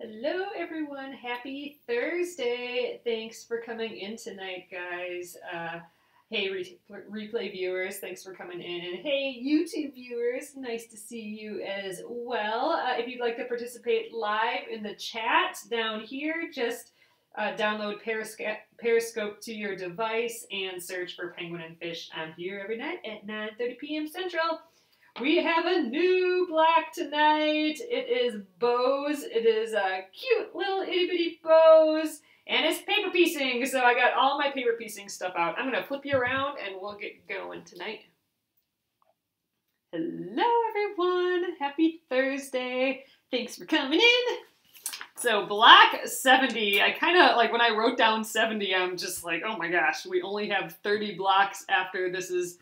Hello, everyone. Happy Thursday. Thanks for coming in tonight, guys. Uh, hey, re- replay viewers, thanks for coming in. And hey, YouTube viewers, nice to see you as well. Uh, if you'd like to participate live in the chat down here, just uh, download Periscope, Periscope to your device and search for Penguin and Fish. I'm here every night at 9.30 p.m. Central. We have a new block tonight. It is bows. It is a cute little itty bitty bows. And it's paper piecing, so I got all my paper piecing stuff out. I'm gonna flip you around and we'll get going tonight. Hello everyone, happy Thursday. Thanks for coming in. So block 70, I kind of, like when I wrote down 70, I'm just like, oh my gosh, we only have 30 blocks after this is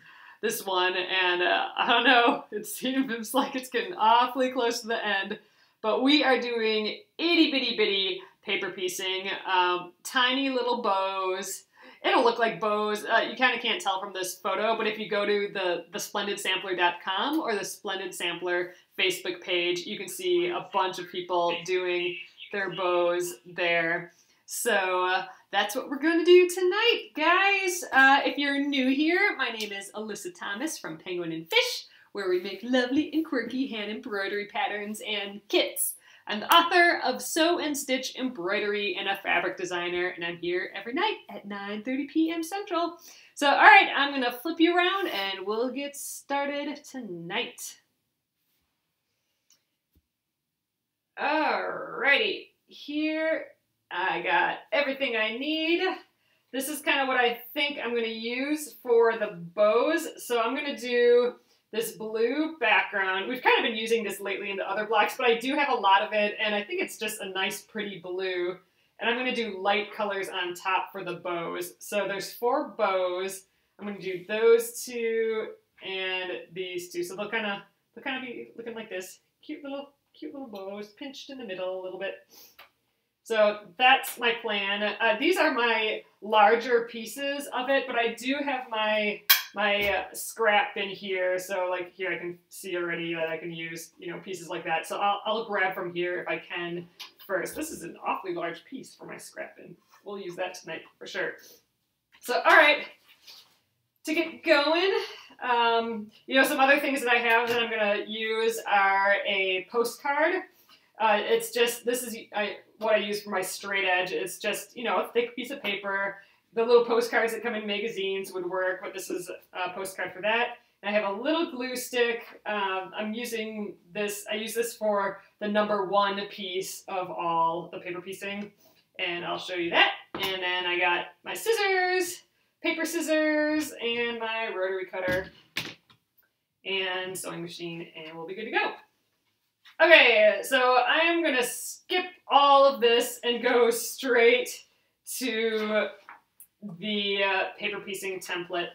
this one, and uh, I don't know, it seems like it's getting awfully close to the end, but we are doing itty bitty bitty paper piecing, um, tiny little bows. It'll look like bows. Uh, you kind of can't tell from this photo, but if you go to the thesplendidsampler.com or the Splendid Sampler Facebook page, you can see a bunch of people doing their bows there. So uh, that's what we're going to do tonight, guys. Uh, if you're new here, my name is Alyssa Thomas from Penguin and Fish, where we make lovely and quirky hand embroidery patterns and kits. I'm the author of Sew and Stitch Embroidery and a fabric designer, and I'm here every night at 9.30 p.m. Central. So, all right, I'm going to flip you around and we'll get started tonight. Alrighty, here I got everything I need. This is kind of what I think I'm going to use for the bows. So I'm going to do this blue background. We've kind of been using this lately in the other blocks, but I do have a lot of it, and I think it's just a nice, pretty blue. And I'm going to do light colors on top for the bows. So there's four bows. I'm going to do those two and these two. So they'll kind of they'll kind of be looking like this. Cute little cute little bows, pinched in the middle a little bit. So that's my plan. Uh, these are my larger pieces of it, but I do have my my uh, scrap in here. So like here I can see already that I can use, you know, pieces like that. So I'll, I'll grab from here if I can first. This is an awfully large piece for my scrap bin. We'll use that tonight for sure. So, all right, to get going, um, you know, some other things that I have that I'm gonna use are a postcard. Uh, it's just, this is I, what I use for my straight edge. It's just, you know, a thick piece of paper. The little postcards that come in magazines would work, but this is a postcard for that. And I have a little glue stick. Um, I'm using this, I use this for the number one piece of all the paper piecing. And I'll show you that. And then I got my scissors, paper scissors, and my rotary cutter and sewing machine, and we'll be good to go. Okay, so I am gonna skip all of this and go straight to the uh, paper piecing template.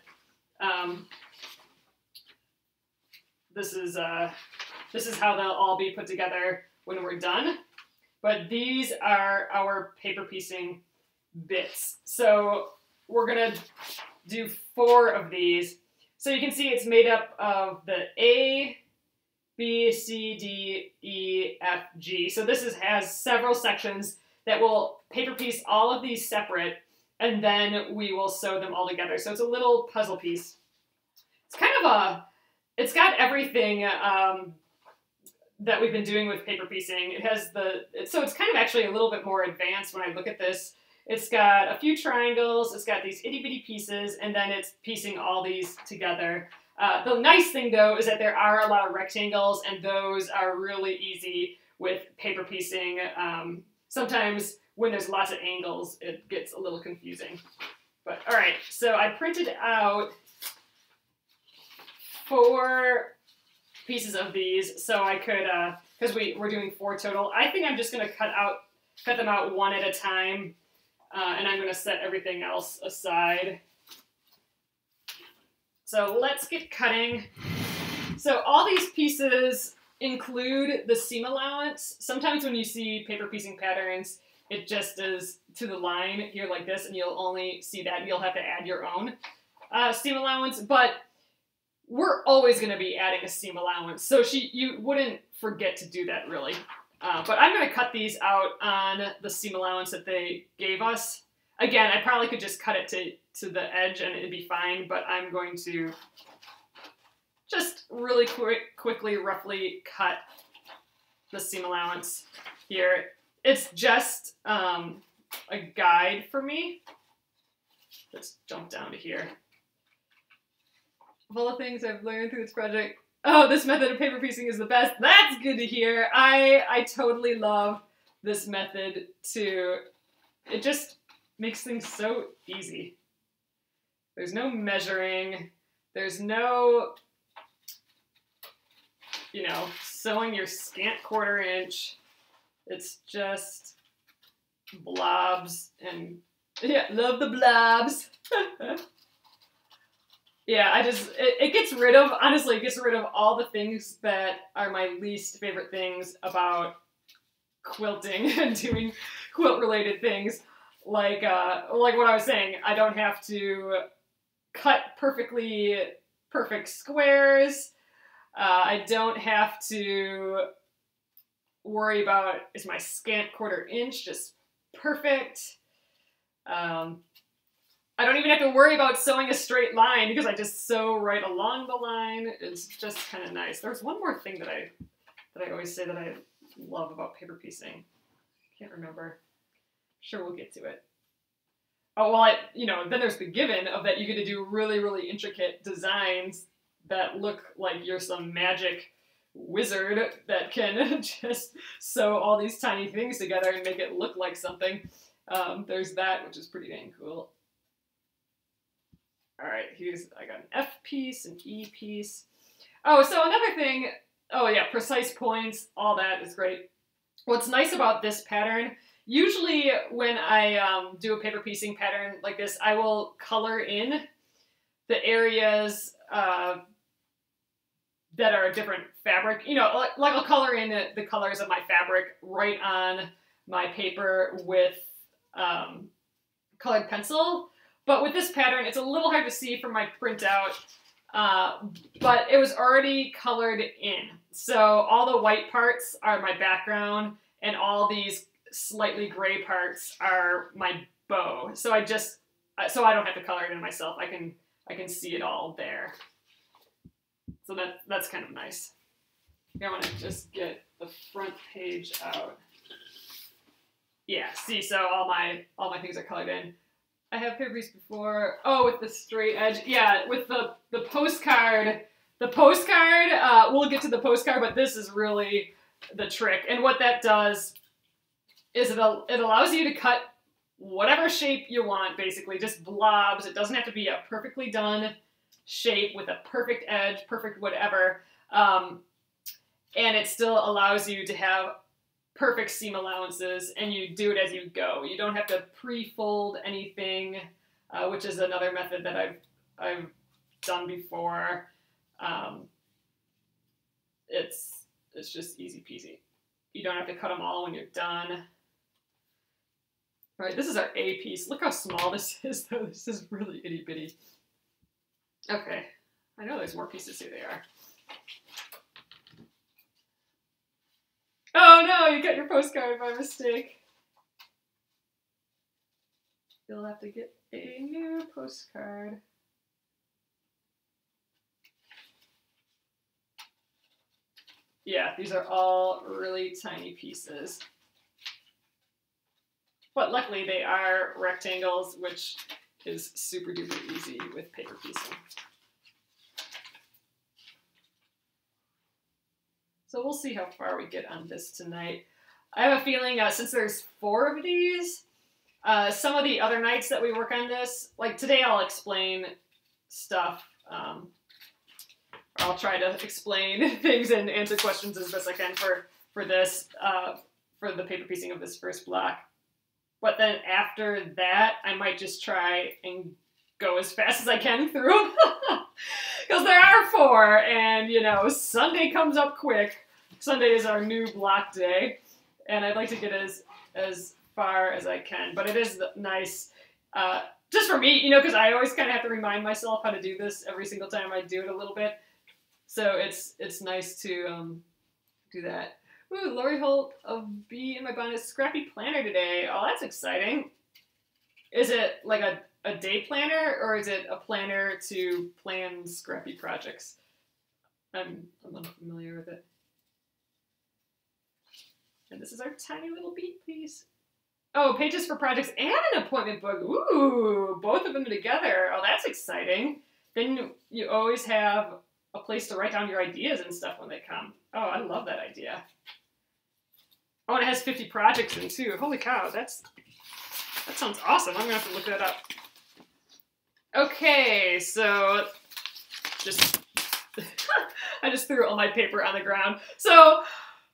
Um, this is uh, this is how they'll all be put together when we're done. But these are our paper piecing bits. So we're gonna do four of these. So you can see it's made up of the A, B, C, D, E, F, G. So this is, has several sections that will paper piece all of these separate, and then we will sew them all together. So it's a little puzzle piece. It's kind of a, it's got everything um, that we've been doing with paper piecing. It has the, so it's kind of actually a little bit more advanced when I look at this. It's got a few triangles, it's got these itty bitty pieces, and then it's piecing all these together. Uh, the nice thing though is that there are a lot of rectangles and those are really easy with paper piecing. Um, sometimes when there's lots of angles, it gets a little confusing. But all right, so I printed out four pieces of these so I could, because uh, we, we're doing four total. I think I'm just gonna cut out, cut them out one at a time uh, and I'm gonna set everything else aside. So let's get cutting. So all these pieces include the seam allowance. Sometimes when you see paper piecing patterns, it just is to the line here like this, and you'll only see that. You'll have to add your own uh, seam allowance, but we're always going to be adding a seam allowance, so she you wouldn't forget to do that really. Uh, but I'm going to cut these out on the seam allowance that they gave us. Again, I probably could just cut it to, to the edge and it'd be fine, but I'm going to just really quick, quickly, roughly cut the seam allowance here. It's just um, a guide for me. Let's jump down to here. Of all the things I've learned through this project, oh, this method of paper piecing is the best. That's good to hear. I I totally love this method too. It just makes things so easy. There's no measuring. There's no, you know, sewing your scant quarter inch. It's just blobs and yeah, love the blobs. yeah, I just it, it, gets rid of honestly, it gets rid of all the things that are my least favorite things about quilting and doing quilt related things. Like uh like what I was saying, I don't have to cut perfectly perfect squares. Uh, I don't have to worry about is my scant quarter inch just perfect. Um, I don't even have to worry about sewing a straight line because I just sew right along the line. It's just kind of nice. There's one more thing that I that I always say that I love about paper piecing. Can't remember. Sure, we'll get to it. Oh well, I you know then there's the given of that you get to do really really intricate designs that look like you're some magic wizard that can just sew all these tiny things together and make it look like something. Um, there's that, which is pretty dang cool. All right, here's, I got an F piece, an E piece. Oh, so another thing, oh yeah, precise points, all that is great. What's nice about this pattern, usually when I um, do a paper piecing pattern like this, I will color in the areas uh, that are a different fabric. You know, like, like I'll color in the, the, colors of my fabric right on my paper with um, colored pencil. But with this pattern, it's a little hard to see from my printout, uh, but it was already colored in. So all the white parts are my background, and all these slightly gray parts are my bow. So I just, so I don't have to color it in myself. I can, I can see it all there. So that that's kind of nice. I want to just get the front page out. Yeah, see, so all my all my things are colored in. I have paper piece before. Oh, with the straight edge. Yeah, with the the postcard. The postcard. Uh, we'll get to the postcard, but this is really the trick. And what that does is it it allows you to cut whatever shape you want, basically, just blobs. It doesn't have to be a perfectly done shape with a perfect edge, perfect whatever. Um, and it still allows you to have perfect seam allowances and you do it as you go. You don't have to pre-fold anything, uh, which is another method that I've, I've done before. Um, it's, it's just easy peasy. You don't have to cut them all when you're done. All right, this is our A piece. Look how small this is, though. This is really itty bitty. Okay, I know there's more pieces. Here they are. Oh no, you got your postcard by mistake. You'll have to get a new postcard. Yeah, these are all really tiny pieces. But luckily they are rectangles, which is super duper easy with paper piecing. So we'll see how far we get on this tonight. I have a feeling uh, since there's four of these, uh, some of the other nights that we work on this, like today I'll explain stuff. Um, I'll try to explain things and answer questions as best I can for, for this, uh, for the paper piecing of this first block. But then after that, I might just try and go as fast as I can through them. Because there are four, and you know, Sunday comes up quick. Sunday is our new block day, and I'd like to get as as far as I can. But it is nice, uh, just for me, you know, because I always kind of have to remind myself how to do this every single time I do it a little bit. So it's it's nice to um, do that. Ooh, Lori Holt of Bee in my Bonnet scrappy planner today. Oh, that's exciting. Is it like a, a day planner or is it a planner to plan scrappy projects? I'm, I'm unfamiliar with it. And this is our tiny little beat piece. Oh, pages for projects and an appointment book. Ooh, both of them together. Oh, that's exciting. Then you always have a place to write down your ideas and stuff when they come. Oh, I love that idea. Oh, and it has 50 projects in too. Holy cow, that's that sounds awesome. I'm gonna have to look that up. Okay, so just I just threw all my paper on the ground. So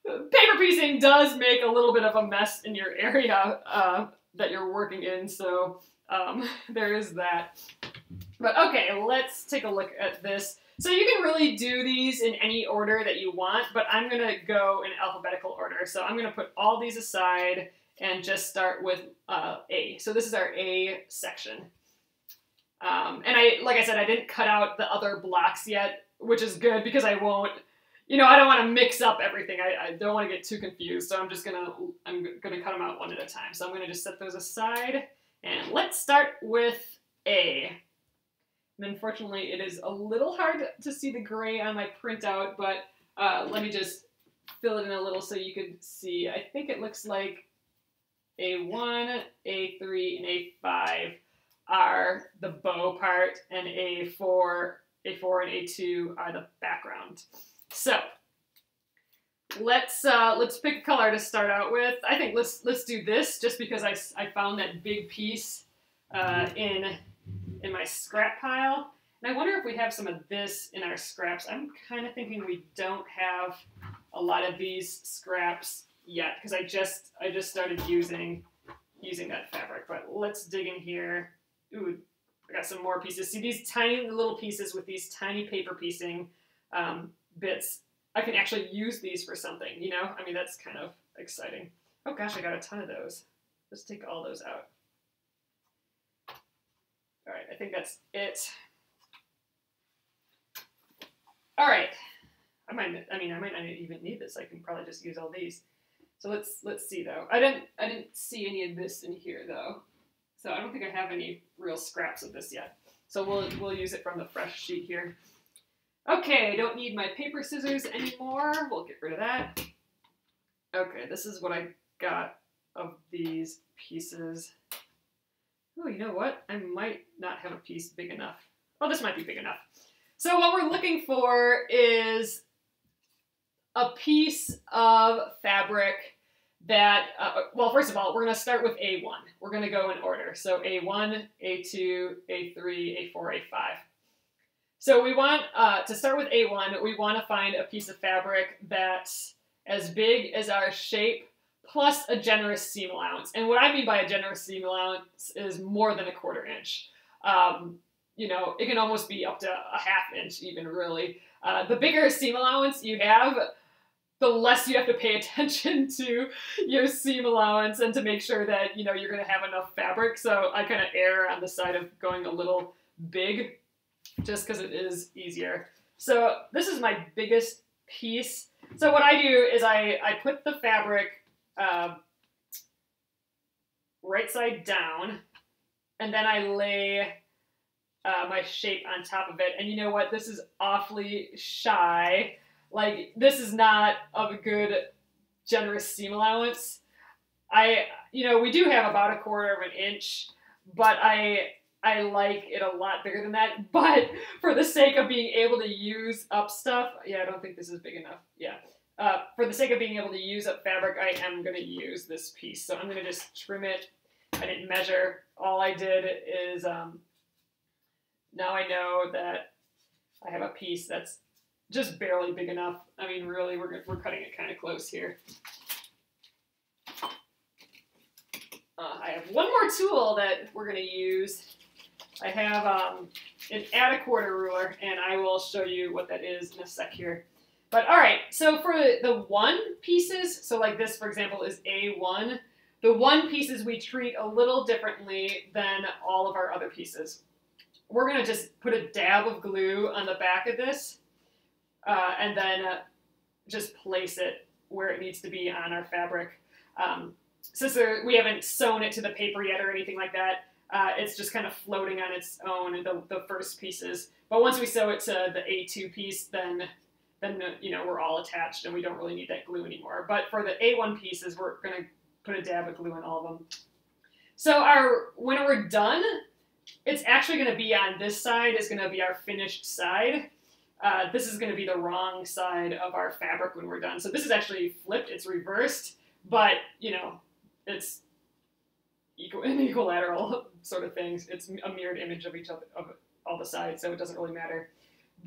paper piecing does make a little bit of a mess in your area uh, that you're working in, so um, there is that. But okay, let's take a look at this. So you can really do these in any order that you want, but I'm going to go in alphabetical order. So I'm going to put all these aside and just start with uh, A. So this is our A section. Um, and I, like I said, I didn't cut out the other blocks yet, which is good because I won't, you know, I don't want to mix up everything. I, I don't want to get too confused. So I'm just going to, I'm going to cut them out one at a time. So I'm going to just set those aside. And let's start with A. And unfortunately, it is a little hard to see the gray on my printout, but uh, let me just fill it in a little so you can see. I think it looks like A1, A3, and A5 are the bow part, and A4, A4 and A2 are the background. So let's uh, let's pick a color to start out with. I think let's let's do this just because I, I found that big piece uh, in in my scrap pile. And I wonder if we have some of this in our scraps. I'm kind of thinking we don't have a lot of these scraps yet because I just I just started using using that fabric. But let's dig in here. Ooh, I got some more pieces. See these tiny little pieces with these tiny paper piecing um, bits. I can actually use these for something, you know? I mean, that's kind of exciting. Oh gosh, I got a ton of those. Let's take all those out. All right, I think that's it. All right, I might, I mean, I might not even need this. I can probably just use all these. So let's let's see though. I didn't I didn't see any of this in here though, so I don't think I have any real scraps of this yet. So we'll we'll use it from the fresh sheet here. Okay, I don't need my paper scissors anymore. We'll get rid of that. Okay, this is what I got of these pieces. Oh, you know what? I might not have a piece big enough. Oh, this might be big enough. So what we're looking for is a piece of fabric that, uh, well, first of all, we're going to start with A1. We're going to go in order. So A1, A2, A3, A4, A5. So we want, uh, to start with A1, we want to find a piece of fabric that's as big as our shape plus a generous seam allowance. And what I mean by a generous seam allowance is more than a quarter inch. Um, you know, it can almost be up to a half inch even really. Uh, the bigger seam allowance you have, the less you have to pay attention to your seam allowance and to make sure that, you know, you're going to have enough fabric. So I kind of err on the side of going a little big just because it is easier. So this is my biggest piece. So what I do is I, I put the fabric uh, right side down, and then I lay uh, my shape on top of it. And you know what? This is awfully shy. Like, this is not of a good, generous seam allowance. I, you know, we do have about a quarter of an inch, but I, I like it a lot bigger than that. But for the sake of being able to use up stuff, yeah, I don't think this is big enough. Yeah. Uh, for the sake of being able to use up fabric, I am going to use this piece. So I'm going to just trim it. I didn't measure. All I did is um, now I know that I have a piece that's just barely big enough. I mean, really, we're, we're cutting it kind of close here. Uh, I have one more tool that we're going to use. I have um, an add a quarter ruler, and I will show you what that is in a sec here. But all right, so for the one pieces, so like this, for example, is A1. The one pieces we treat a little differently than all of our other pieces. We're going to just put a dab of glue on the back of this, uh, and then uh, just place it where it needs to be on our fabric. Um, since we haven't sewn it to the paper yet or anything like that, uh, it's just kind of floating on its own the, the first pieces. But once we sew it to the A2 piece, then then you know we're all attached and we don't really need that glue anymore. But for the A1 pieces, we're gonna put a dab of glue in all of them. So our when we're done, it's actually gonna be on this side is gonna be our finished side. Uh, this is gonna be the wrong side of our fabric when we're done. So this is actually flipped, it's reversed, but you know, it's equal, an equilateral sort of things. It's a mirrored image of each other, of all the sides, so it doesn't really matter.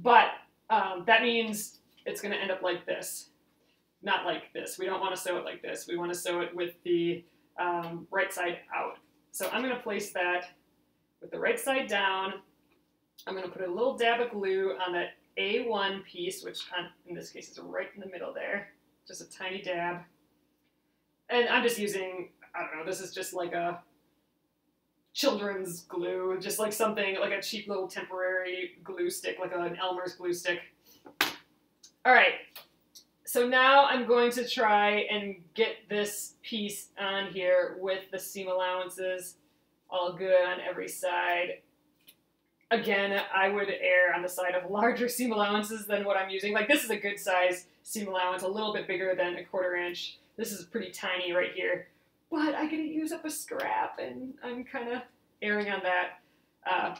But um, that means it's going to end up like this, not like this. We don't want to sew it like this. We want to sew it with the um, right side out. So I'm going to place that with the right side down. I'm going to put a little dab of glue on that A1 piece, which in this case is right in the middle there, just a tiny dab. And I'm just using, I don't know, this is just like a children's glue, just like something, like a cheap little temporary glue stick, like an Elmer's glue stick. All right, so now I'm going to try and get this piece on here with the seam allowances all good on every side. Again, I would err on the side of larger seam allowances than what I'm using. Like this is a good size seam allowance, a little bit bigger than a quarter inch. This is pretty tiny right here but I gotta use up a scrap, and I'm kind of erring on that. Uh,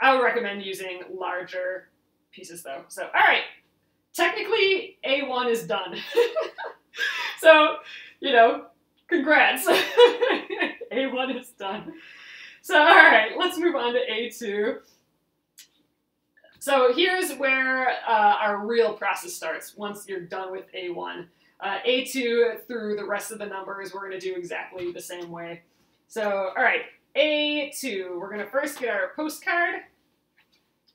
I would recommend using larger pieces though. So, all right, technically A1 is done. so, you know, congrats. A1 is done. So, all right, let's move on to A2. So here's where uh, our real process starts once you're done with A1. Uh, A2 through the rest of the numbers, we're going to do exactly the same way. So, all right, A2, we're going to first get our postcard,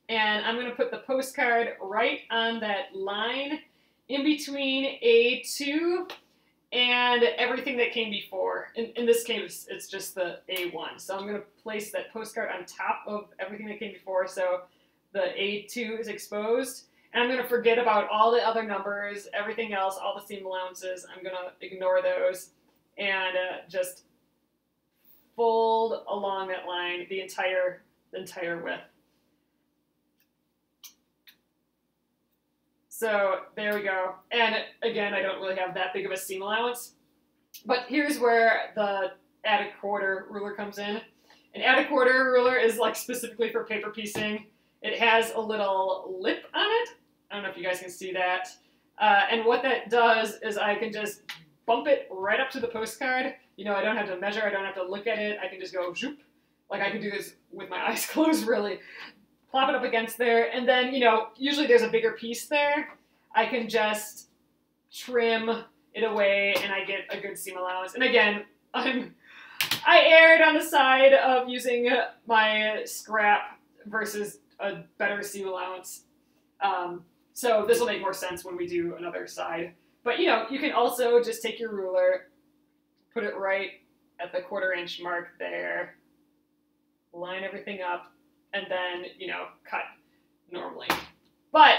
and I'm going to put the postcard right on that line in between A2 and everything that came before. In, in this case, it's just the A1. So I'm going to place that postcard on top of everything that came before, so the A2 is exposed. And I'm going to forget about all the other numbers, everything else, all the seam allowances. I'm going to ignore those and uh, just fold along that line the entire, the entire width. So there we go. And again, I don't really have that big of a seam allowance. But here's where the add a quarter ruler comes in. An add a quarter ruler is like specifically for paper piecing. It has a little lip on it. I don't know if you guys can see that. Uh, and what that does is I can just bump it right up to the postcard. You know, I don't have to measure, I don't have to look at it. I can just go zoop. Like I can do this with my eyes closed, really. Plop it up against there. And then, you know, usually there's a bigger piece there. I can just trim it away and I get a good seam allowance. And again, I'm I erred on the side of using my scrap versus a better seam allowance. Um, so this will make more sense when we do another side. But you know, you can also just take your ruler, put it right at the quarter inch mark there, line everything up, and then, you know, cut normally. But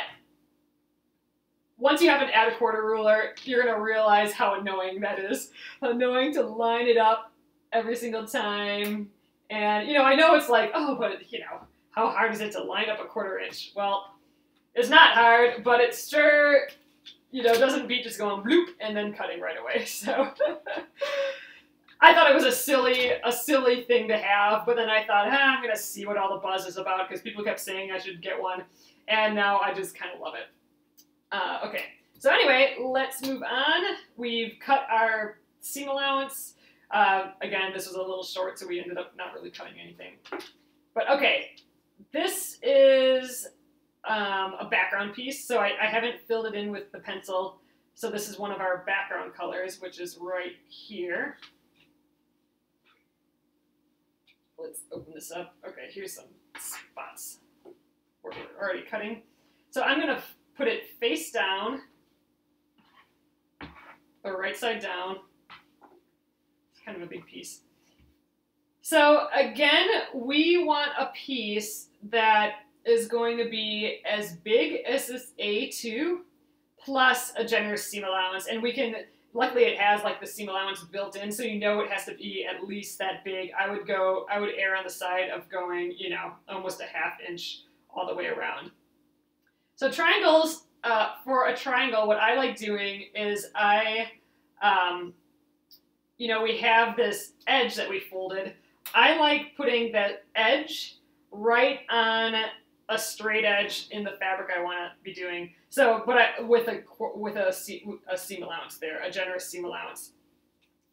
once you have an add a quarter ruler, you're gonna realize how annoying that is. Annoying to line it up every single time. And, you know, I know it's like, oh, but, you know, how hard is it to line up a quarter inch? Well, it's not hard, but it sure, you know, doesn't beat just going bloop and then cutting right away. So I thought it was a silly, a silly thing to have, but then I thought, ah, I'm gonna see what all the buzz is about because people kept saying I should get one, and now I just kind of love it. Uh, okay, so anyway, let's move on. We've cut our seam allowance. Uh, again, this was a little short, so we ended up not really cutting anything. But okay, this is um, a background piece, so I, I haven't filled it in with the pencil. So this is one of our background colors, which is right here. Let's open this up. Okay, here's some spots we're already cutting. So I'm going to put it face down, or right side down. It's kind of a big piece. So again, we want a piece that is going to be as big as this A2 plus a generous seam allowance. And we can, luckily it has like the seam allowance built in, so you know it has to be at least that big. I would go, I would err on the side of going, you know, almost a half inch all the way around. So triangles, uh, for a triangle, what I like doing is I, um, you know, we have this edge that we folded. I like putting that edge right on a straight edge in the fabric I want to be doing. So, but I, with a with a, a seam allowance there, a generous seam allowance.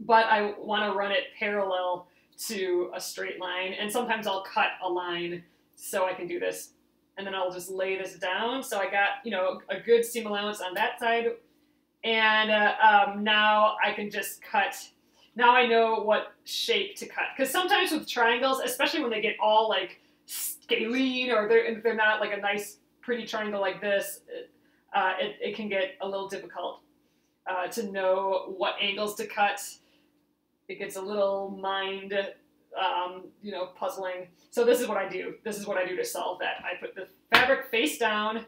But I want to run it parallel to a straight line, and sometimes I'll cut a line so I can do this, and then I'll just lay this down. So I got you know a good seam allowance on that side, and uh, um, now I can just cut. Now I know what shape to cut because sometimes with triangles, especially when they get all like scalene or they're, they're not like a nice pretty triangle like this, uh, it, it can get a little difficult uh, to know what angles to cut. It gets a little mind, um, you know, puzzling. So this is what I do. This is what I do to solve that. I put the fabric face down.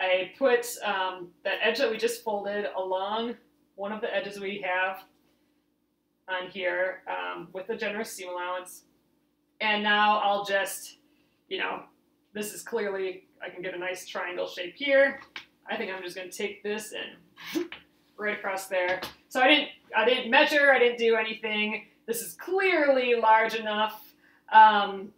I put um, that edge that we just folded along one of the edges we have on here um, with the generous seam allowance. And now I'll just you know, this is clearly, I can get a nice triangle shape here. I think I'm just going to take this and right across there. So I didn't, I didn't measure, I didn't do anything. This is clearly large enough, um,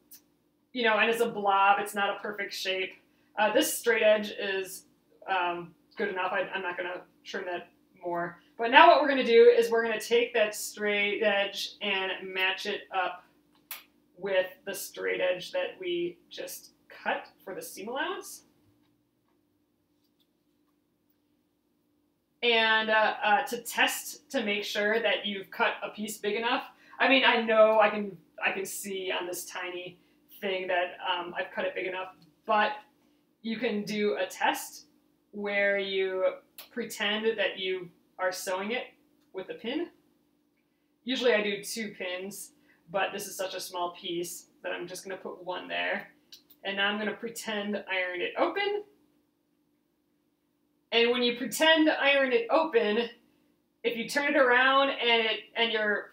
you know, and it's a blob. It's not a perfect shape. Uh, this straight edge is um, good enough. I, I'm not going to trim that more. But now what we're going to do is we're going to take that straight edge and match it up with the straight edge that we just cut for the seam allowance. And uh, uh, to test to make sure that you've cut a piece big enough. I mean, I know I can I can see on this tiny thing that um, I've cut it big enough, but you can do a test where you pretend that you are sewing it with a pin. Usually I do two pins but this is such a small piece that I'm just going to put one there. And now I'm going to pretend iron it open. And when you pretend to iron it open, if you turn it around and it and your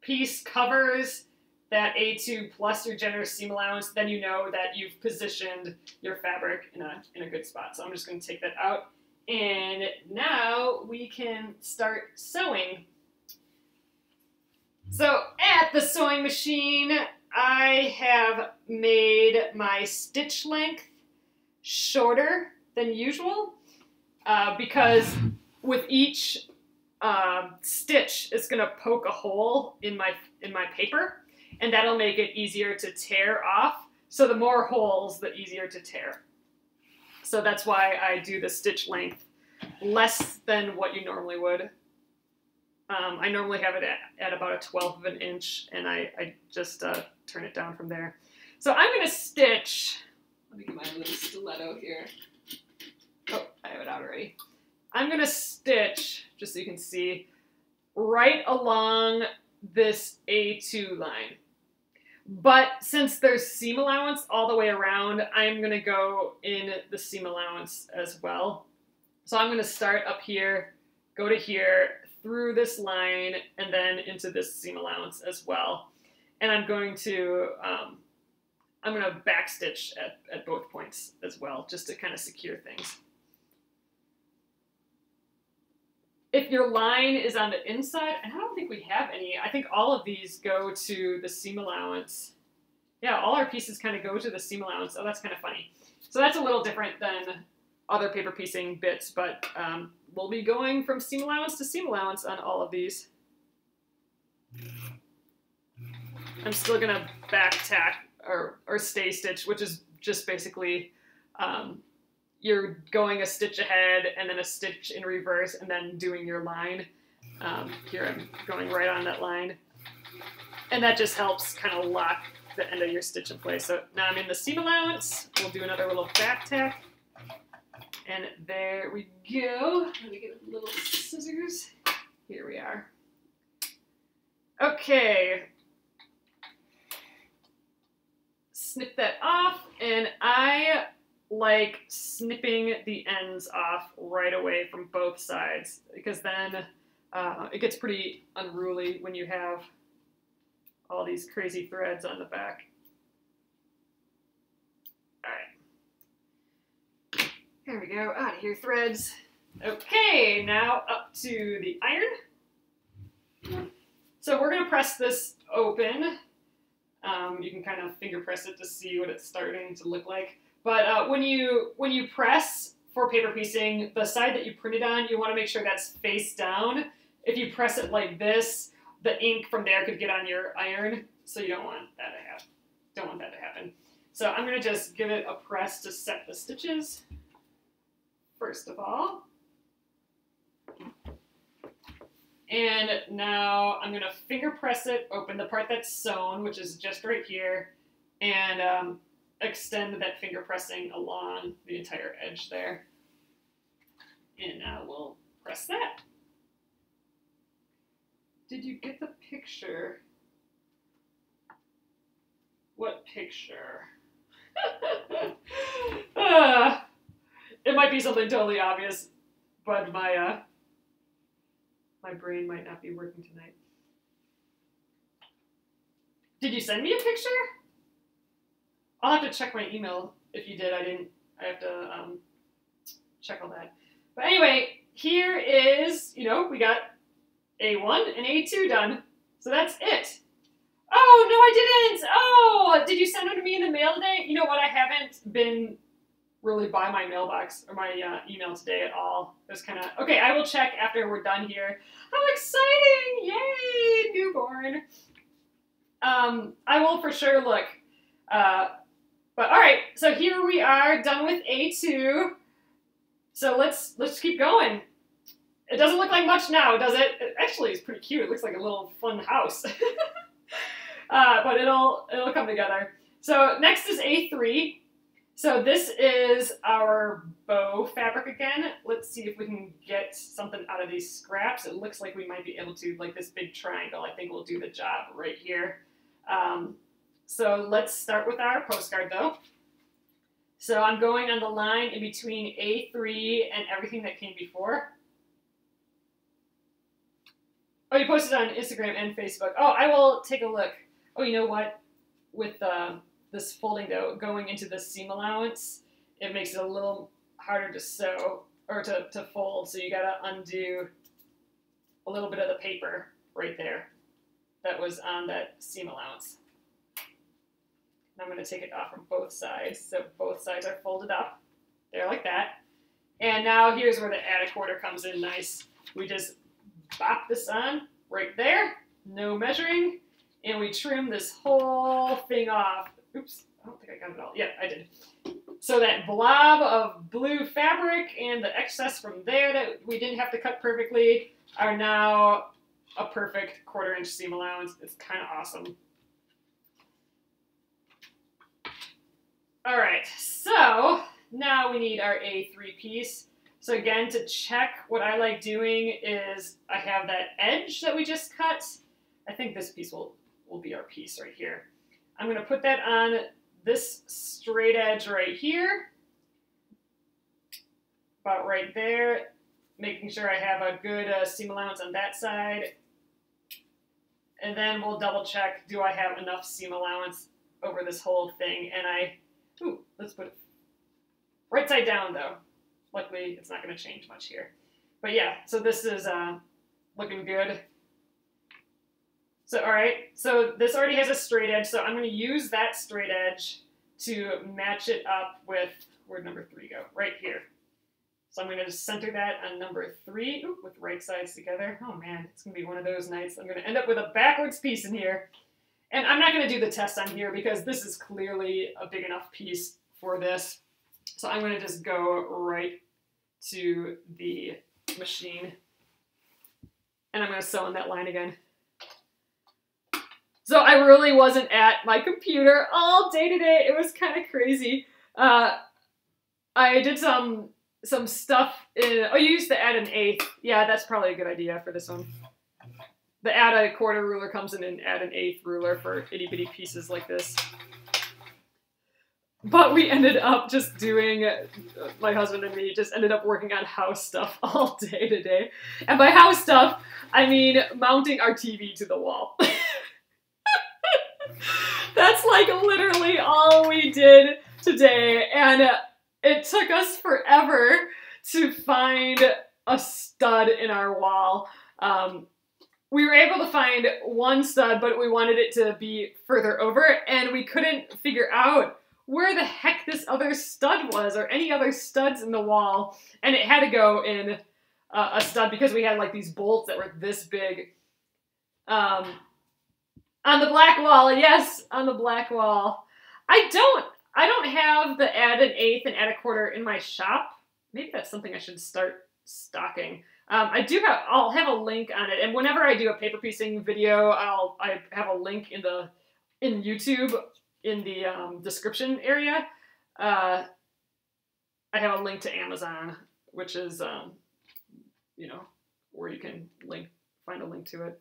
piece covers that A2 plus your generous seam allowance, then you know that you've positioned your fabric in a, in a good spot. So I'm just going to take that out. And now we can start sewing. So at the sewing machine, I have made my stitch length shorter than usual uh, because with each uh, stitch, it's going to poke a hole in my in my paper, and that'll make it easier to tear off. So the more holes, the easier to tear. So that's why I do the stitch length less than what you normally would. Um, I normally have it at, at, about a 12th of an inch, and I, I just uh, turn it down from there. So I'm going to stitch, let me get my little stiletto here. Oh, I have it out already. I'm going to stitch, just so you can see, right along this A2 line. But since there's seam allowance all the way around, I'm going to go in the seam allowance as well. So I'm going to start up here, go to here, through this line and then into this seam allowance as well. And I'm going to, um, I'm going to backstitch at, at both points as well, just to kind of secure things. If your line is on the inside, and I don't think we have any, I think all of these go to the seam allowance. Yeah, all our pieces kind of go to the seam allowance. Oh, that's kind of funny. So that's a little different than other paper piecing bits, but um, we'll be going from seam allowance to seam allowance on all of these. I'm still gonna back tack or, or stay stitch, which is just basically um, you're going a stitch ahead and then a stitch in reverse and then doing your line. Um, here I'm going right on that line. And that just helps kind of lock the end of your stitch in place. So now I'm in the seam allowance. We'll do another little back tack. And there we go. Let me get little scissors. Here we are. Okay. Snip that off, and I like snipping the ends off right away from both sides because then uh, it gets pretty unruly when you have all these crazy threads on the back. All right. There we go. Out of here, threads. Okay, now up to the iron. So we're to press this open. Um, you can kind of finger press it to see what it's starting to look like. But uh, when you when you press for paper piecing, the side that you printed on, you want to make sure that's face down. If you press it like this, the ink from there could get on your iron, so you don't want that to happen. Don't want that to happen. So I'm to just give it a press to set the stitches, first of all. And now I'm to finger press it, open the part that's sewn, which is just right here, and um, extend that finger pressing along the entire edge there. And now we'll press that. Did you get the picture? What picture? uh, it might be something totally obvious, but my uh, my brain might not be working tonight. Did you send me a picture? I'll have to check my email if you did. I didn't. I have to um, check all that. But anyway, here is, you know, we got A1 and A2 done. So that's it. Oh, no, I didn't. Oh, did you send them to me in the mail today? You know what? I haven't been really by my mailbox or my uh, email today at all. It was kind of, okay, I will check after we're done here. How exciting! Yay, newborn. Um, I will for sure look. Uh, but all right, so here we are done with A2. So let's let's keep going. It doesn't look like much now, does it? it actually, it's pretty cute. It looks like a little fun house. uh, but it'll it'll come together. So next is A3. So this is our bow fabric again. Let's see if we can get something out of these scraps. It looks like we might be able to, like this big triangle, I think will do the job right here. Um, so let's start with our postcard though. So I'm going on the line in between A3 and everything that came before. Oh, you posted on Instagram and Facebook. Oh, I will take a look. Oh, you know what? With uh, this folding though, going into the seam allowance, it makes it a little harder to sew or to, to fold. So you gotta undo a little bit of the paper right there that was on that seam allowance. And I'm gonna take it off from both sides. So both sides are folded up. There like that. And now here's where the add a quarter comes in nice. We just bop this on right there, no measuring, and we trim this whole thing off Oops, I don't think I got it all. Yeah, I did. So that blob of blue fabric and the excess from there that we didn't have to cut perfectly are now a perfect quarter inch seam allowance. It's kind of awesome. All right, so now we need our A3 piece. So again, to check, what I like doing is I have that edge that we just cut. I think this piece will, will be our piece right here. I'm going to put that on this straight edge right here, about right there, making sure I have a good uh, seam allowance on that side. And then we'll double check, do I have enough seam allowance over this whole thing? And I, ooh, let's put it right side down though. Luckily, it's not going to change much here. But yeah, so this is uh, looking good. So, all right, so this already has a straight edge, so I'm going to use that straight edge to match it up with, where'd number three go? Right here. So I'm going to just center that on number three Ooh, with right sides together. Oh man, it's going to be one of those nights. I'm going to end up with a backwards piece in here. And I'm not going to do the test on here because this is clearly a big enough piece for this. So I'm going to just go right to the machine. And I'm going to sew in that line again. So I really wasn't at my computer all day today. It was kind of crazy. Uh, I did some some stuff in, oh, you used to add an eighth. Yeah, that's probably a good idea for this one. The add a quarter ruler comes in and add an eighth ruler for itty bitty pieces like this. but we ended up just doing my husband and me just ended up working on house stuff all day today and by house stuff i mean mounting our tv to the wall that's like literally all we did today and it took us forever to find a stud in our wall um, we were able to find one stud but we wanted it to be further over and we couldn't figure out where the heck this other stud was or any other studs in the wall. And it had to go in uh, a stud because we had like these bolts that were this big. Um, on the black wall, yes, on the black wall. I don't, I don't have the add an eighth and add a quarter in my shop. Maybe that's something I should start stocking. Um, I do have, I'll have a link on it, and whenever I do a paper piecing video, I'll I have a link in the in YouTube in the um, description area, uh, I have a link to Amazon, which is, um, you know, where you can link, find a link to it.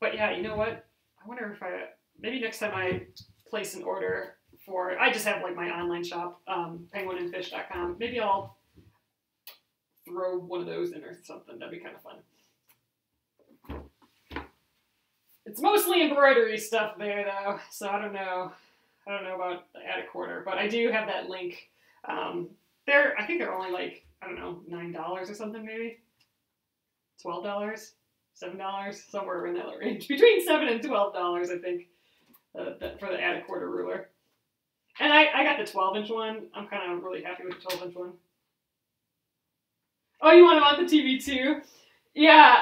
But yeah, you know what? I wonder if I, maybe next time I place an order for, I just have like my online shop, um, penguinandfish.com. Maybe I'll throw one of those in or something. That'd be kind of fun. It's mostly embroidery stuff there, though, so I don't know. I don't know about add a quarter, but I do have that link. Um, they're, I think they're only like, I don't know, $9 or something maybe? $12? $7? Somewhere in that range. Between 7 and $12, I think, uh, for the add a quarter ruler. And I, I got the 12 inch one. I'm kind of really happy with the 12 inch one. Oh, you want to mount the TV too? Yeah,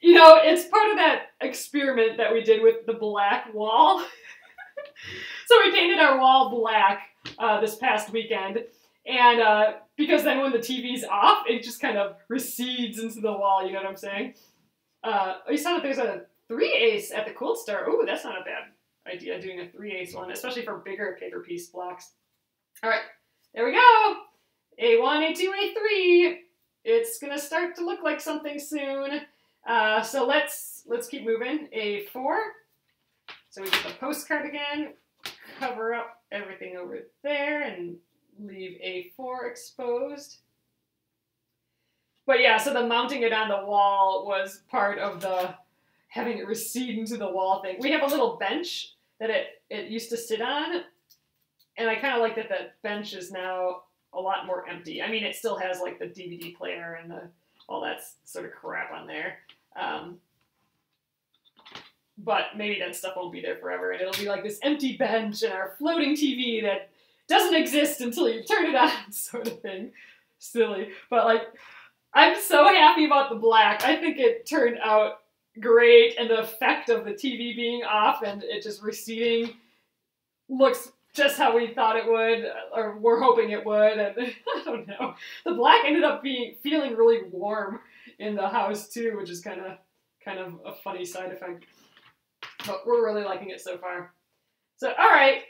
you know, it's part of that experiment that we did with the black wall. so we painted our wall black uh, this past weekend. And uh, because then when the TV's off, it just kind of recedes into the wall, you know what I'm saying? Uh, you saw that there's a 3 ace at the Cold Star. Ooh, that's not a bad idea, doing a 3 ace one, especially for bigger paper piece blocks. All right, there we go. A1, A2, A3. It's gonna start to look like something soon. Uh, so let's let's keep moving. A four. So we get the postcard again, cover up everything over there, and leave a four exposed. But yeah, so the mounting it on the wall was part of the having it recede into the wall thing. We have a little bench that it, it used to sit on, and I kind of like that the bench is now a lot more empty. I mean, it still has like the DVD player and the all that sort of crap on there. Um, but maybe that stuff won't be there forever, and it'll be like this empty bench and our floating TV that doesn't exist until you turn it on, sort of thing. Silly. But like, I'm so happy about the black. I think it turned out great, and the effect of the TV being off and it just receding looks just how we thought it would, or we're hoping it would, and I don't know. The black ended up being feeling really warm in the house too, which is kind of kind of a funny side effect. But we're really liking it so far. So all right,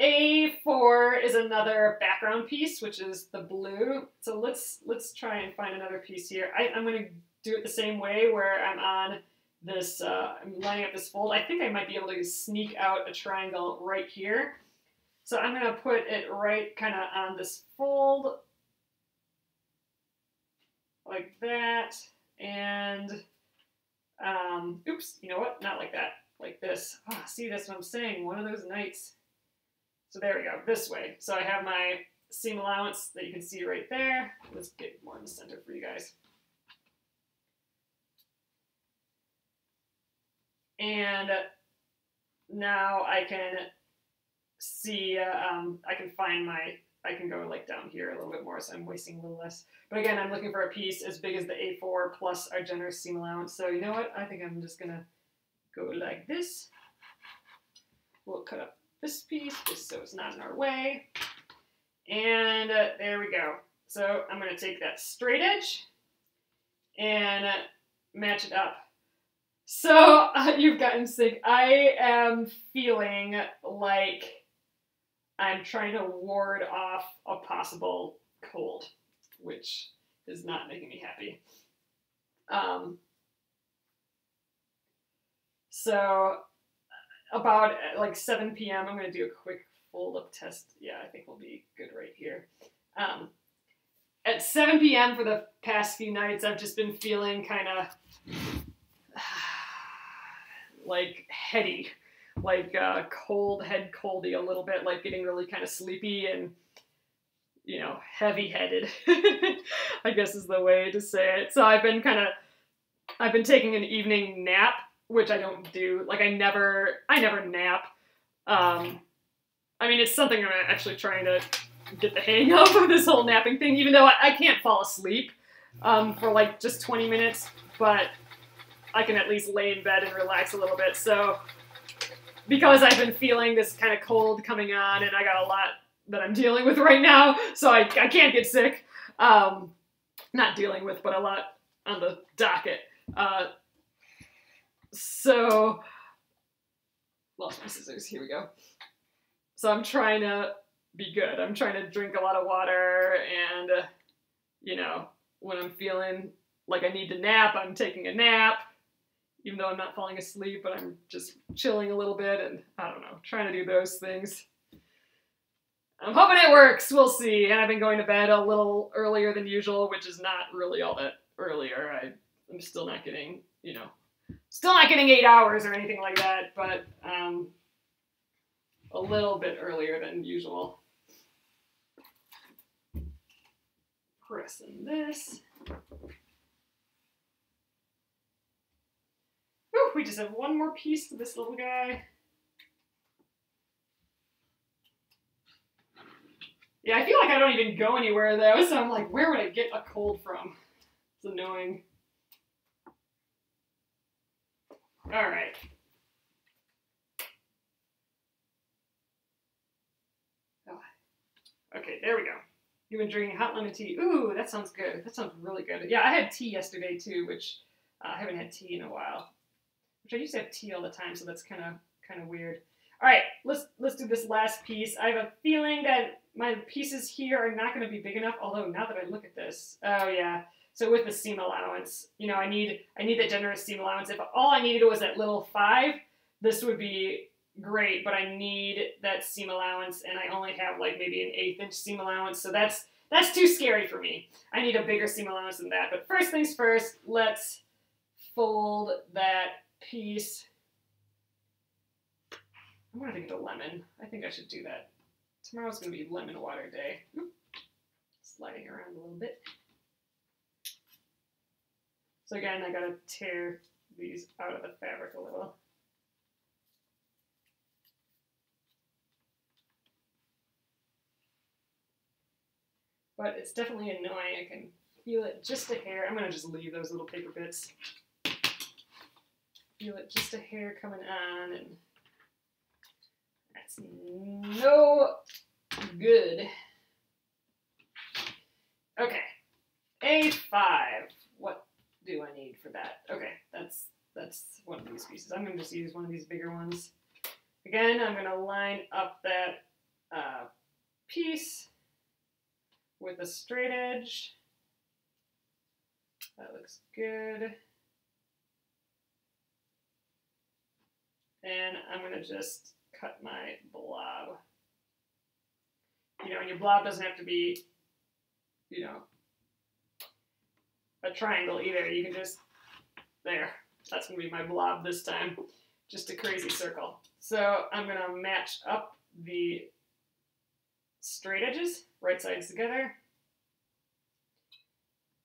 A4 is another background piece, which is the blue. So let's let's try and find another piece here. I, I'm gonna do it the same way where I'm on this, uh, I'm lining up this fold. I think I might be able to sneak out a triangle right here. So I'm gonna put it right kind of on this fold like that. And, um, oops, you know what? Not like that, like this. Oh, see, that's what I'm saying. One of those nights. So there we go, this way. So I have my seam allowance that you can see right there. Let's get more in the center for you guys. And now I can see, uh, um, I can find my I can go like down here a little bit more, so I'm wasting a little less. But again, I'm looking for a piece as big as the A4 plus our generous seam allowance. So you know what? I think I'm just gonna go like this. We'll cut up this piece just so it's not in our way. And uh, there we go. So I'm gonna take that straight edge and uh, match it up. So uh, you've gotten sick. I am feeling like I'm trying to ward off a possible cold, which is not making me happy. Um, so about uh, like 7 p.m. I'm gonna do a quick fold up test. Yeah, I think we'll be good right here. Um, at 7 p.m. for the past few nights, I've just been feeling kind of like heady, like uh, cold, head coldy a little bit, like getting really kind of sleepy and you know heavy headed. I guess is the way to say it. So I've been kind of I've been taking an evening nap, which I don't do. Like I never I never nap. Um, I mean, it's something I'm actually trying to get the hang of this whole napping thing, even though I, I can't fall asleep um, for like just 20 minutes, but I can at least lay in bed and relax a little bit. So, because I've been feeling this kind of cold coming on, and I got a lot that I'm dealing with right now, so I, I can't get sick. Um, not dealing with, but a lot on the docket. Uh, so, lost my scissors. Here we go. So I'm trying to be good. I'm trying to drink a lot of water, and you know, when I'm feeling like I need to nap, I'm taking a nap, even though I'm not falling asleep, but I'm just chilling a little bit, and I don't know, trying to do those things. I'm hoping it works. We'll see. And I've been going to bed a little earlier than usual, which is not really all that earlier. I, I'm still not getting, you know, still not getting eight hours or anything like that, but um, a little bit earlier than usual. Pressing this. Whew, we just have one more piece to this little guy. Yeah, I feel like I don't even go anywhere though, so I'm like, where would I get a cold from? It's annoying. All right. Okay, there we go. You've been drinking hot lemon tea. Ooh, that sounds good. That sounds really good. Yeah, I had tea yesterday too, which uh, I haven't had tea in a while. Which I used to have tea all the time, so that's kind of kind of weird. All right, let's let's do this last piece. I have a feeling that my pieces here are not going to be big enough. Although now that I look at this, oh yeah. So with the seam allowance, you know, I need I need that generous seam allowance. If all I needed was that little five, this would be great, but I need that seam allowance, and I only have like maybe an eighth inch seam allowance, so that's that's too scary for me. I need a bigger seam allowance than that. But first things first, let's fold that piece. I'm gonna get a lemon. I think I should do that. Tomorrow's gonna be lemon water day. Sliding around a little bit. So again, I gotta tear these out of the fabric a little. but it's definitely annoying. I can feel it just a hair. I'm gonna just leave those little paper bits. Feel it just a hair coming on, and that's no good. Okay, A5. Do I need for that? Okay, that's that's one of these pieces. I'm gonna just use one of these bigger ones. Again, I'm gonna line up that uh, piece with a straight edge. That looks good. And I'm going to just cut my blob. You know, and your blob doesn't have to be, you know, a triangle either. You can just, there. That's going to be my blob this time. Just a crazy circle. So I'm going to match up the straight edges right sides together.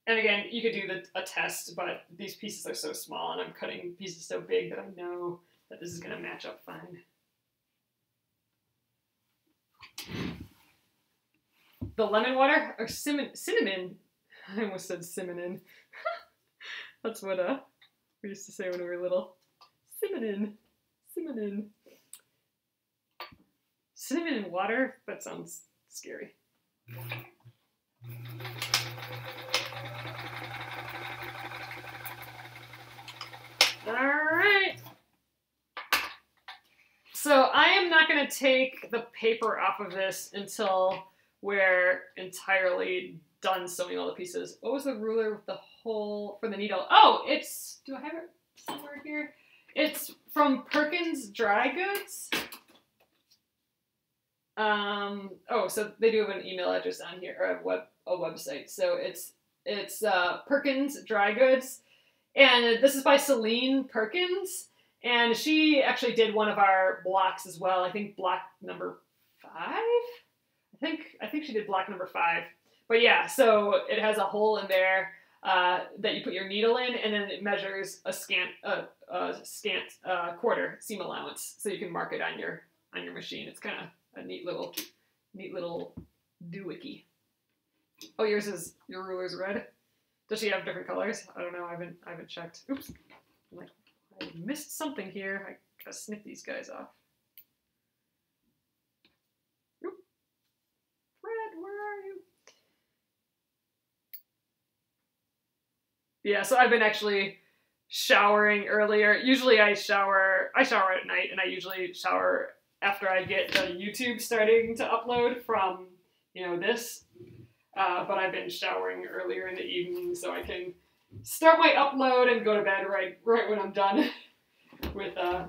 And again, you could do the, a test, but these pieces are so small and I'm cutting pieces so big that I know that this is going to match up fine. The lemon water, or cinnamon, cinnamon, I almost said cinnamon. That's what uh, we used to say when we were little. Cinnamon, cinnamon. Cinnamon and water, that sounds scary. All right. So I am not going to take the paper off of this until we're entirely done sewing all the pieces. What was the ruler with the hole for the needle? Oh, it's, do I have it somewhere here? It's from Perkins Dry Goods. Um, oh, so they do have an email address on here or a web a website. So it's it's uh, Perkins Dry Goods, and this is by Celine Perkins, and she actually did one of our blocks as well. I think block number five. I think I think she did block number five. But yeah, so it has a hole in there uh, that you put your needle in, and then it measures a scant a scant uh, quarter seam allowance, so you can mark it on your on your machine. It's kind of a neat little, neat little doohickey. Oh, yours is your ruler's red. Does she have different colors? I don't know. I haven't I haven't checked. Oops. I'm like I missed something here. I gotta snip these guys off. Oop. Red, where are you? Yeah, so I've been actually showering earlier. Usually I shower I shower at night and I usually shower after I get the YouTube starting to upload from, you know, this. Uh, but I've been showering earlier in the evening so I can start my upload and go to bed right right when I'm done with uh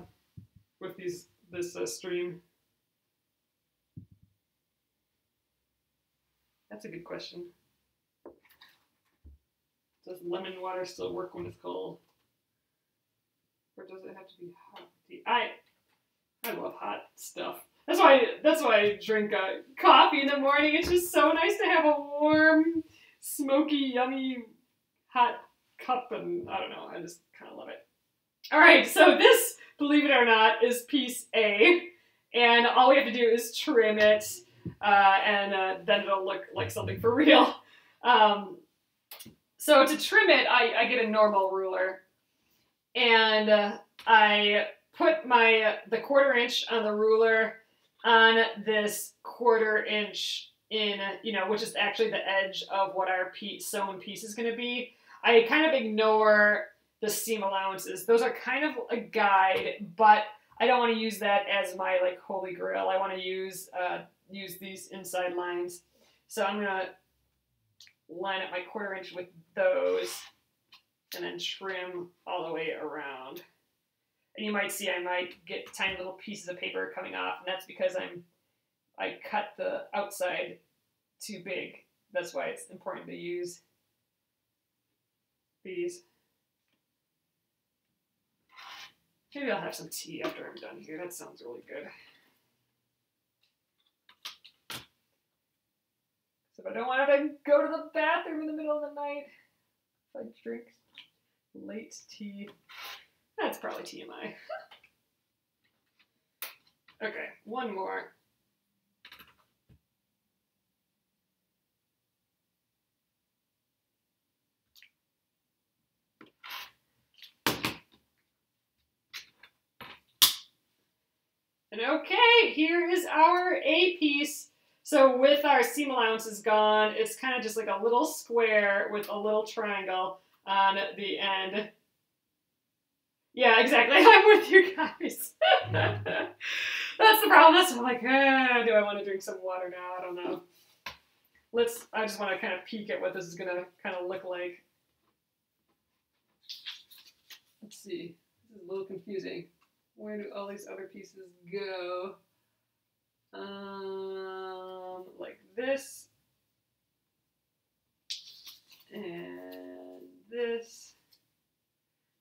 with these this uh, stream. That's a good question. Does lemon water still work when it's cold? Or does it have to be hot tea? I I love hot stuff. That's why that's why I drink uh, coffee in the morning. It's just so nice to have a warm, smoky, yummy, hot cup, and I don't know. I just kind of love it. All right, so this, believe it or not, is piece A, and all we have to do is trim it, uh, and uh, then it'll look like something for real. Um, so to trim it, I, I get a normal ruler, and uh, I put my the quarter inch on the ruler on this quarter inch in, you know, which is actually the edge of what our piece, sewn piece is going to be. I kind of ignore the seam allowances. Those are kind of a guide, but I don't want to use that as my like holy grail. I want to use uh, use these inside lines. So I'm gonna line up my quarter inch with those and then trim all the way around. And you might see I might get tiny little pieces of paper coming off, and that's because I'm I cut the outside too big. That's why it's important to use these. Maybe I'll have some tea after I'm done here. That sounds really good. So if I don't want to go to the bathroom in the middle of the night, if I drink late tea, that's probably TMI. okay, one more. And okay, here is our A piece. So with our seam allowances gone, it's kind of just like a little square with a little triangle on the end. Yeah, exactly. I'm with you guys. That's the problem. That's I'm like, do I want to drink some water now? I don't know. Let's. I just want to kind of peek at what this is gonna kind of look like. Let's see. This is a little confusing. Where do all these other pieces go? Um, like this. And this.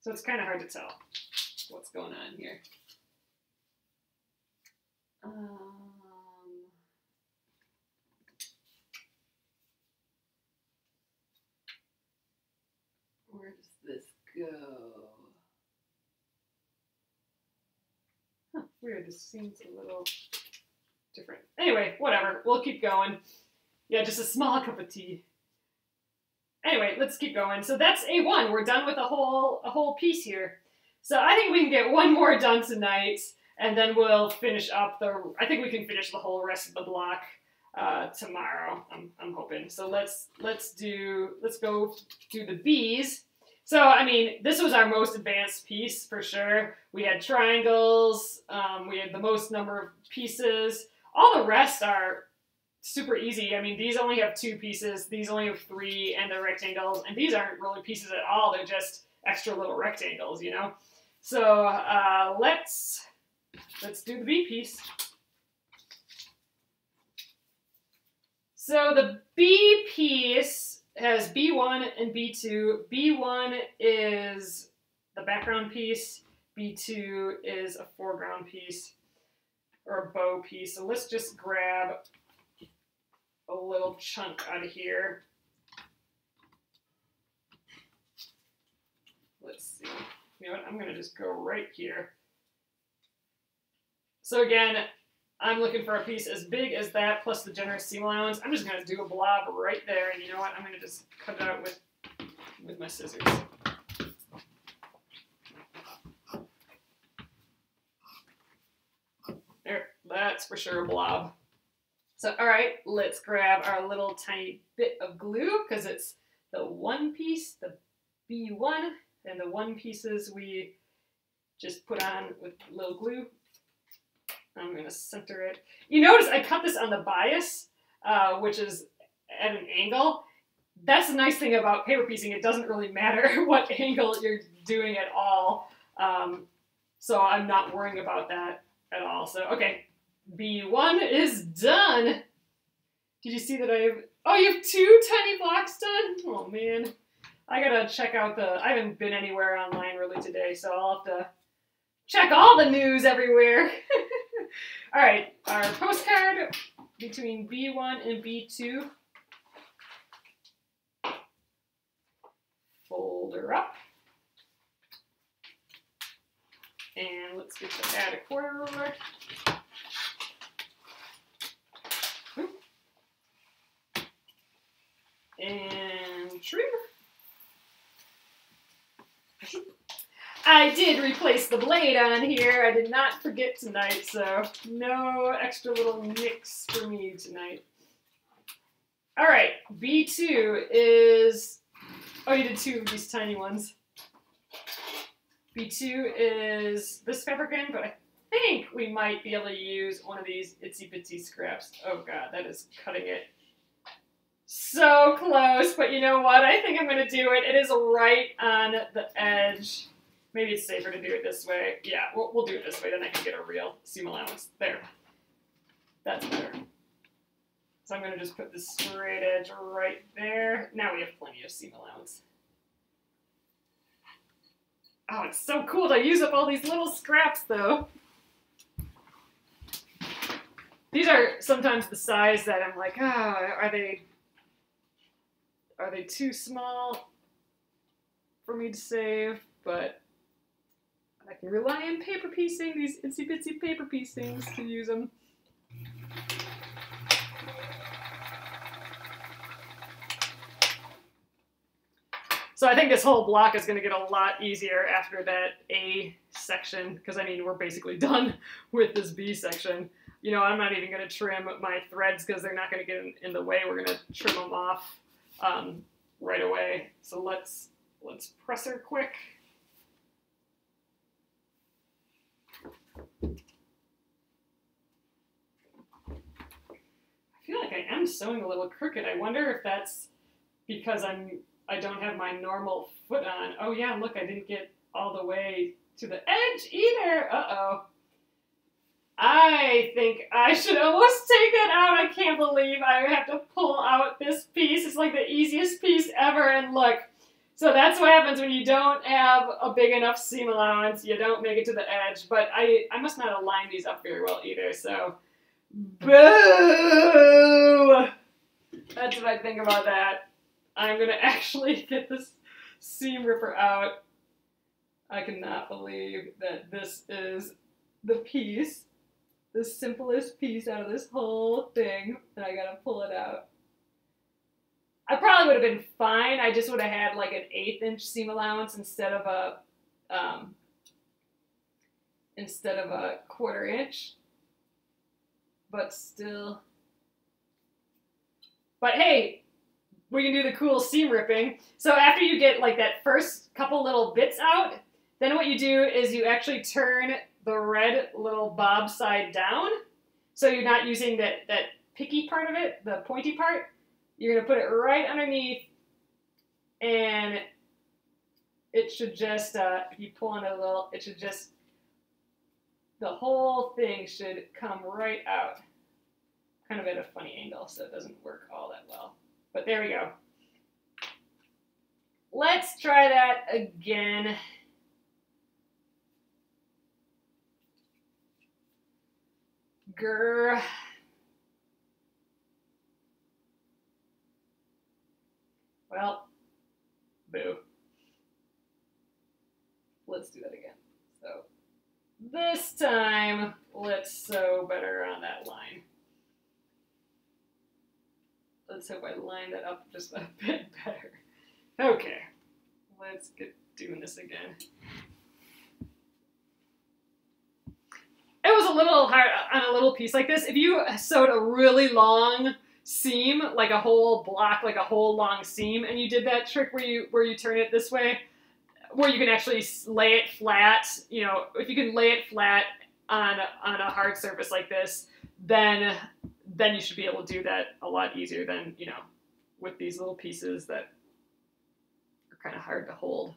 So it's kind of hard to tell what's going on here. Um, where does this go? Huh, weird. This seems a little different. Anyway, whatever. We'll keep going. Yeah, just a small cup of tea anyway, let's keep going. So that's A1. We're done with a whole a whole piece here. So I think we can get one more done tonight, and then we'll finish up the. I think we can finish the whole rest of the block uh, tomorrow. I'm, I'm hoping. So let's let's do let's go do the B's. So I mean, this was our most advanced piece for sure. We had triangles. Um, we had the most number of pieces. All the rest are super easy. I mean, these only have two pieces, these only have three, and they're rectangles, and these aren't really pieces at all. They're just extra little rectangles, you know? So uh, let's let's do the B piece. So the B piece has B1 and B2. B1 is the background piece. B2 is a foreground piece or a bow piece. So let's just grab a little chunk out of here. Let's see. You know what? I'm going to just go right here. So again, I'm looking for a piece as big as that plus the generous seam allowance. I'm just going to do a blob right there. And you know what? I'm going to just cut it out with, with my scissors. There, that's for sure a blob. So, all right, let's grab our little tiny bit of glue because it's the one piece, the B1, and the one pieces we just put on with a little glue. I'm to center it. You notice I cut this on the bias, uh, which is at an angle. That's the nice thing about paper piecing. It doesn't really matter what angle you're doing at all. Um, so I'm not worrying about that at all. So, okay, B1 is done. Did you see that I have, oh, you have two tiny blocks done? Oh man, I gotta check out the, I haven't been anywhere online really today, so I'll have to check all the news everywhere. all right, our postcard between B1 and B2. Fold her up. And let's get the add a quarter ruler. And trim. I did replace the blade on here. I did not forget tonight, so no extra little nicks for me tonight. All right, B2 is, oh, you did two of these tiny ones. B2 is this fabric end, but I think we might be able to use one of these itsy bitsy scraps. Oh god, that is cutting it so close, but you know what? I think I'm going to do it. It is right on the edge. Maybe it's safer to do it this way. Yeah, we'll, we'll do it this way, then I can get a real seam allowance. There. That's better. So I'm going to just put the straight edge right there. Now we have plenty of seam allowance. Oh, it's so cool to use up all these little scraps, though. These are sometimes the size that I'm like, ah, oh, are they are they too small for me to save? But I can rely on paper piecing, these itsy bitsy paper piecings to use them. So I think this whole block is going to get a lot easier after that A section, because I mean, we're basically done with this B section. You know, I'm not even going to trim my threads because they're not going to get in, in, the way. We're going to trim them off um, right away. So let's, let's press her quick. I feel like I am sewing a little crooked. I wonder if that's because I'm I don't have my normal foot on. Oh yeah, look, I didn't get all the way to the edge either. Uh-oh. I think I should almost take that out. I can't believe I have to pull out this piece. It's like the easiest piece ever. And look, so that's what happens when you don't have a big enough seam allowance. You don't make it to the edge. But I, I must not align these up very well either. So, boo! That's what I think about that. I'm going to actually get this seam ripper out. I cannot believe that this is the piece the simplest piece out of this whole thing, and I gotta pull it out. I probably would have been fine. I just would have had like an eighth inch seam allowance instead of a um, instead of a quarter inch. But still. But hey, we can do the cool seam ripping. So after you get like that first couple little bits out, then what you do is you actually turn the red little bob side down. So you're not using that, that picky part of it, the pointy part. You're going to put it right underneath and it should just, uh, if you pull on it a little, it should just, the whole thing should come right out. Kind of at a funny angle, so it doesn't work all that well. But there we go. Let's try that again. Grr. Well, boo. Let's do that again. So this time, let's sew better on that line. Let's hope I line that up just a bit better. Okay, let's get doing this again. It was a little hard on a little piece like this. If you sewed a really long seam, like a whole block, like a whole long seam, and you did that trick where you where you turn it this way, where you can actually lay it flat, you know, if you can lay it flat on on a hard surface like this, then then you should be able to do that a lot easier than, you know, with these little pieces that are kind of hard to hold.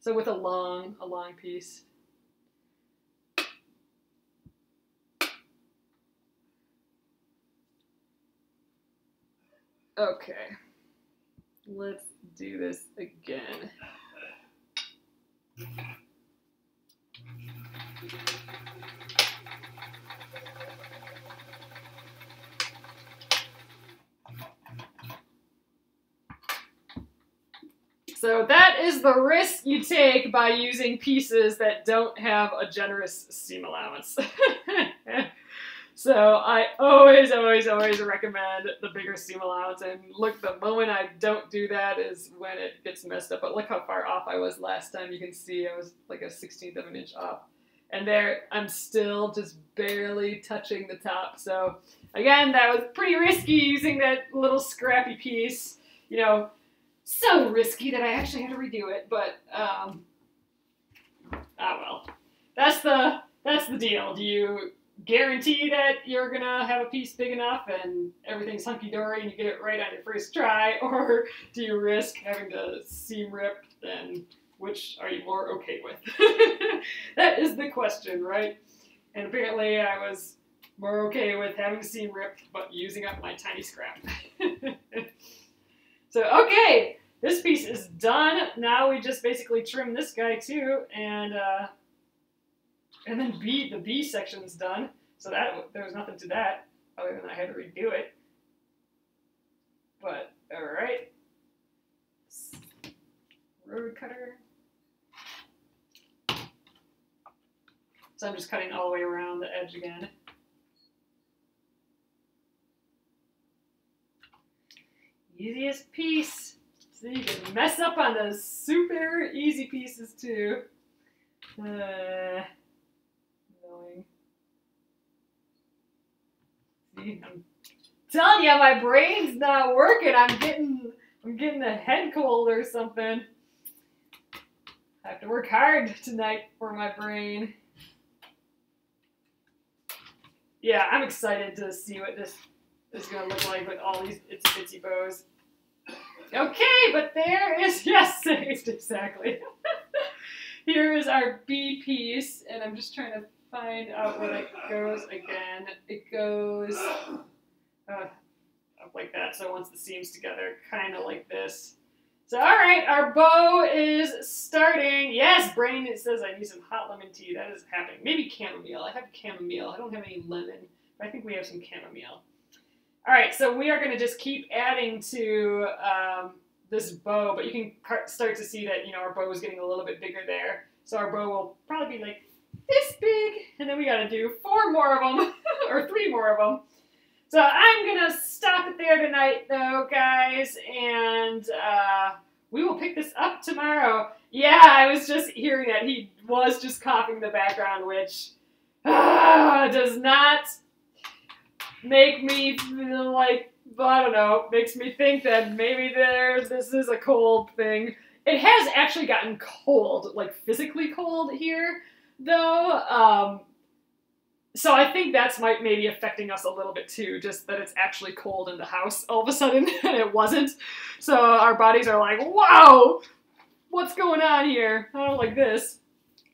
So with a long, a long piece. Okay, let's do this again. So that is the risk you take by using pieces that don't have a generous seam allowance. so I always, always, always recommend the bigger seam allowance. And look, the moment I don't do that is when it gets messed up. But look how far off I was last time. You can see I was like a 16th of an inch off. And there, I'm still just barely touching the top. So again, that was pretty risky using that little scrappy piece. You know, so risky that I actually had to redo it, but um, ah well. That's the that's the deal. Do you guarantee that you're gonna have a piece big enough and everything's hunky dory and you get it right on your first try, or do you risk having to seam rip? Then which are you more okay with? that is the question, right? And apparently, I was more okay with having seam ripped, but using up my tiny scrap. so okay, this piece is done. Now we just basically trim this guy too, and uh, and then B, the B section's done. So that there was nothing to that other than I had to redo it. But all right, rotary cutter. So I'm just cutting all the way around the edge again. Easiest piece. So you can mess up on those super easy pieces too. Uh, annoying. See, I'm telling you, my brain's not working. I'm getting, I'm getting a head cold or something. I have to work hard tonight for my brain. Yeah, I'm excited to see what this is going to look like with all these itsy bitsy bows. Okay, but there is, yes, saved, exactly. Here is our B piece, and I'm just trying to find out where it goes again. It goes uh, up like that, so once the seam's together, kind of like this. So, all right, our bow is starting. Yes, brain, it says I need some hot lemon tea. That is happening. Maybe chamomile. I have chamomile. I don't have any lemon, but I think we have some chamomile. All right, so we are going to just keep adding to um, this bow, but you can start to see that, you know, our bow is getting a little bit bigger there. So our bow will probably be like this big, and then we got to do four more of them, or three more of them. So I'm to stop it there tonight, though, guys, and uh, we will pick this up tomorrow. Yeah, I was just hearing that he was just coughing in the background, which uh, does not make me feel like I don't know, makes me think that maybe there this is a cold thing. It has actually gotten cold, like physically cold here, though. Um, so I think that's might maybe affecting us a little bit too, just that it's actually cold in the house all of a sudden and it wasn't. So our bodies are like, wow, what's going on here? I don't like this.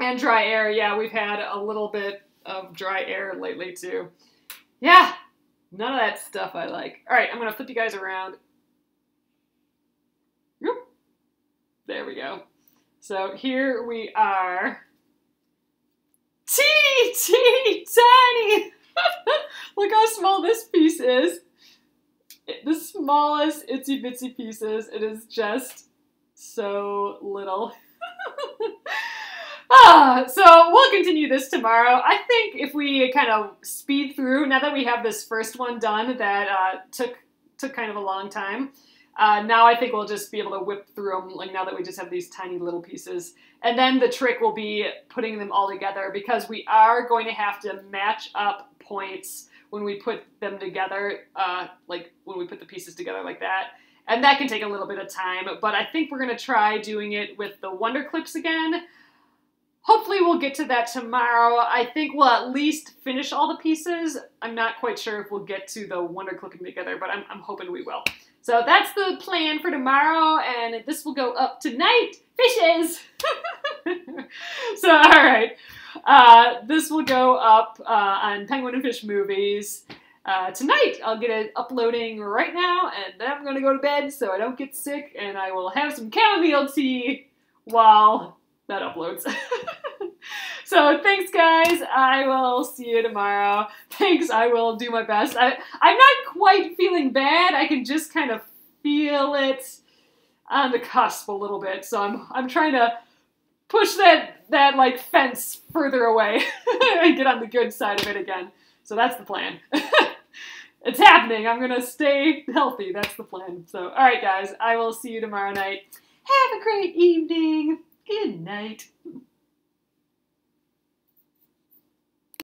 And dry air, yeah, we've had a little bit of dry air lately too. Yeah, none of that stuff I like. All right, I'm gonna flip you guys around. There we go. So here we are. Teeny, teeny, tiny! Look how small this piece is. the smallest itsy bitsy pieces. It is just so little. ah, so we'll continue this tomorrow. I think if we kind of speed through, now that we have this first one done that uh, took took kind of a long time, uh, now I think we'll just be able to whip through them, like now that we just have these tiny little pieces. And then the trick will be putting them all together because we are going to have to match up points when we put them together, uh, like when we put the pieces together like that. And that can take a little bit of time, but I think we're going to try doing it with the Wonder Clips again. Hopefully we'll get to that tomorrow. I think we'll at least finish all the pieces. I'm not quite sure if we'll get to the Wonder Clipping together, but I'm, I'm hoping we will. So that's the plan for tomorrow, and this will go up tonight. Fishes! so, all right. Uh, this will go up uh, on Penguin and Fish Movies. Uh, tonight, I'll get it uploading right now, and then I'm going to go to bed so I don't get sick, and I will have some chamomile tea while that uploads. so thanks, guys. I will see you tomorrow. Thanks. I will do my best. I, I'm not quite feeling bad. I can just kind of feel it on the cusp a little bit. So I'm I'm trying to push that that like fence further away and get on the good side of it again. So that's the plan. it's happening. I'm gonna stay healthy. That's the plan. So all right, guys. I will see you tomorrow night. Have a great evening. Good night.